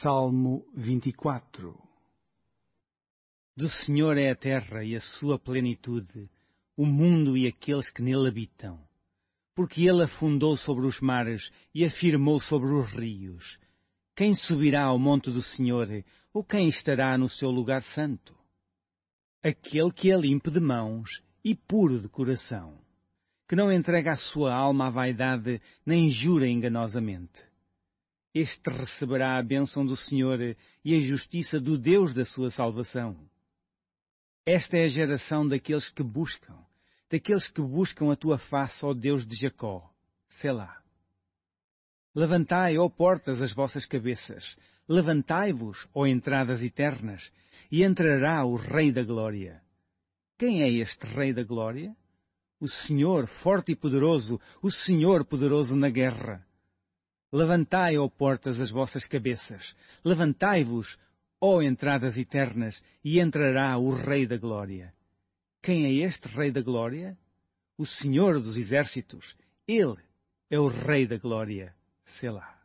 Salmo 24 Do Senhor é a terra e a sua plenitude, o mundo e aqueles que nele habitam. Porque ele afundou sobre os mares e afirmou sobre os rios. Quem subirá ao monte do Senhor, ou quem estará no seu lugar santo? Aquele que é limpo de mãos e puro de coração, que não entrega a sua alma à vaidade, nem jura enganosamente este receberá a bênção do Senhor e a justiça do Deus da sua salvação. Esta é a geração daqueles que buscam, daqueles que buscam a tua face, ó Deus de Jacó. Selá. Levantai, ó portas, as vossas cabeças, levantai-vos, ó entradas eternas, e entrará o Rei da Glória. Quem é este Rei da Glória? O Senhor forte e poderoso, o Senhor poderoso na guerra. Levantai, ó portas, as vossas cabeças. Levantai-vos, ó entradas eternas, e entrará o Rei da Glória. Quem é este Rei da Glória? O Senhor dos Exércitos. Ele é o Rei da Glória. Selá.